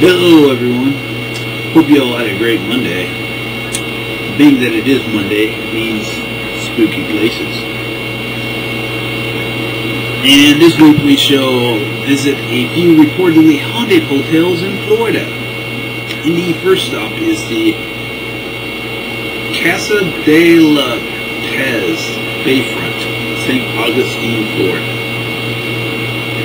Hello, everyone. Hope you all had a great Monday. Being that it is Monday means spooky places. And this week we shall visit a few reportedly haunted hotels in Florida. And the first stop is the Casa de la Paz Bayfront, St. Augustine, Florida.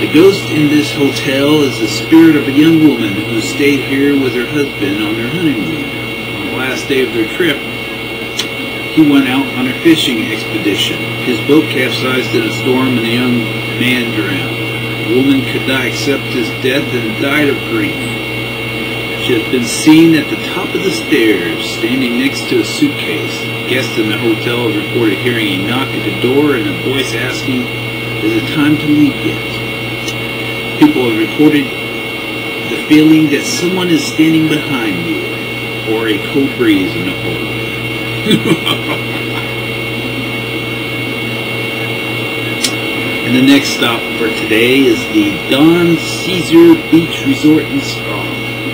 The ghost in this hotel is the spirit of a young woman who stayed here with her husband on their honeymoon. On the last day of their trip, he went out on a fishing expedition. His boat capsized in a storm and the young man drowned. The woman could not accept his death and died of grief. She has been seen at the top of the stairs, standing next to a suitcase. Guests in the hotel have reported hearing a knock at the door and a voice asking, Is it time to leave yet? People have reported the feeling that someone is standing behind you, or a cold breeze in the hallway. and the next stop for today is the Don CeSar Beach Resort and Spa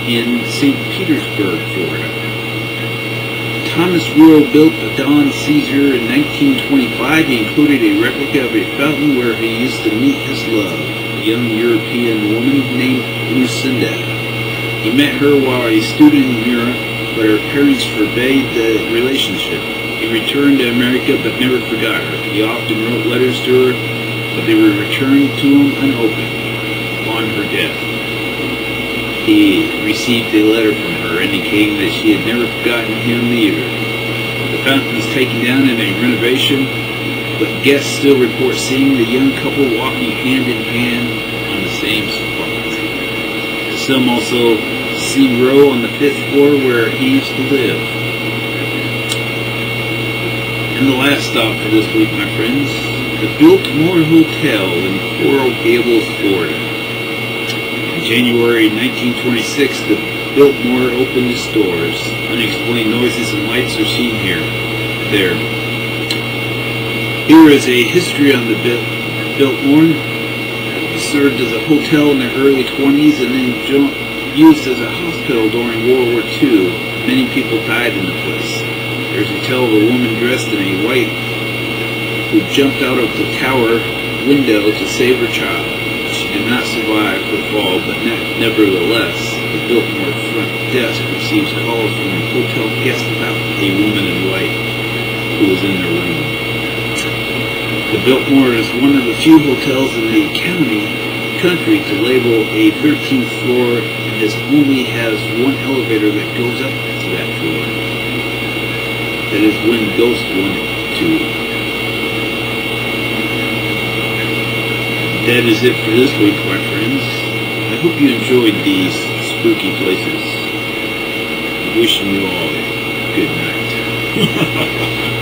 in St. Petersburg, Florida. Thomas Rowe built the Don CeSar in 1925. He included a replica of a fountain where he used to meet his love, young European woman named Lucinda. He met her while a student in Europe, but her parents forbade the relationship. He returned to America but never forgot her. He often wrote letters to her, but they were returned to him unopened upon her death. He received a letter from her indicating that she had never forgotten him either. The fountain was taken down in a renovation, but guests still report seeing the young couple walking hand in hand on the same spot. Some also see Rowe on the fifth floor where he used to live. And the last stop for this week, my friends, the Biltmore Hotel in Coral Gables, Florida. In January 1926, the Biltmore opened its doors. Unexplained noises and lights are seen here. There. Here is a history on the Bil- Biltmore. It served as a hotel in the early 20s and then used as a hospital during World War II. Many people died in the place. There's a tale of a woman dressed in a white who jumped out of the tower window to save her child. She did not survive the fall, but ne- nevertheless, the Biltmore front desk receives calls from the hotel guest about a woman in white who was in the room. The Biltmore is one of the few hotels in the county country to label a 13th floor and this only has one elevator that goes up to that floor. That is when Ghost wanted to. That is it for this week, my friends. I hope you enjoyed these spooky places. Wishing you all a good night.